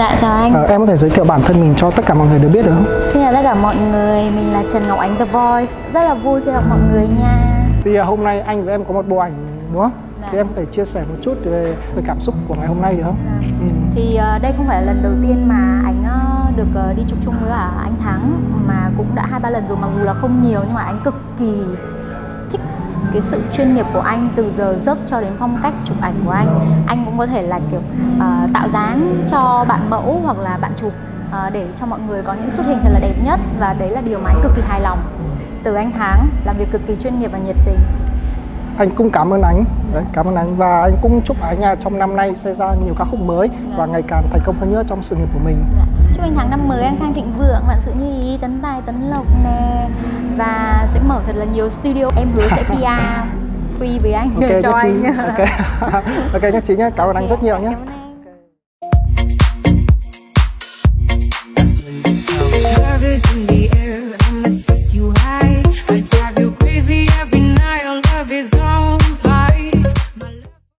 Dạ chào anh. Ờ, em có thể giới thiệu bản thân mình cho tất cả mọi người được biết được không? Xin chào tất cả mọi người, mình là Trần Ngọc Ánh The Voice. Rất là vui khi gặp mọi người nha. Thì à, hôm nay anh và em có một bộ ảnh đúng không? Dạ. Thì em có thể chia sẻ một chút về, về cảm xúc của ngày hôm nay được không? Dạ. Ừ. Thì ờ, đây không phải là lần đầu tiên mà anh ờ, được đi chụp chung với cả anh Thắng mà cũng đã hai ba lần rồi mặc dù là không nhiều nhưng mà anh cực kỳ cái sự chuyên nghiệp của anh từ giờ giấc cho đến phong cách chụp ảnh của anh. Anh cũng có thể là kiểu ờ, tạo dáng cho bạn mẫu hoặc là bạn chụp ờ, để cho mọi người có những xuất hình thật là đẹp nhất và đấy là điều mà anh cực kỳ hài lòng từ anh Thắng làm việc cực kỳ chuyên nghiệp và nhiệt tình. Anh cũng cảm ơn anh, đấy, cảm ơn anh và anh cũng chúc anh trong năm nay sẽ ra nhiều ca khúc mới và ngày càng thành công hơn nữa trong sự nghiệp của mình. Dạ. Chúc anh tháng năm mới an khang thịnh vượng, vạn sự như ý, tấn tài, tấn lộc nè Và sẽ mở thật là nhiều studio Em hứa sẽ PR free với anh, Ok cho anh Ok. ok nhất trí nhé. Cảm ơn anh rất nhiều nhé.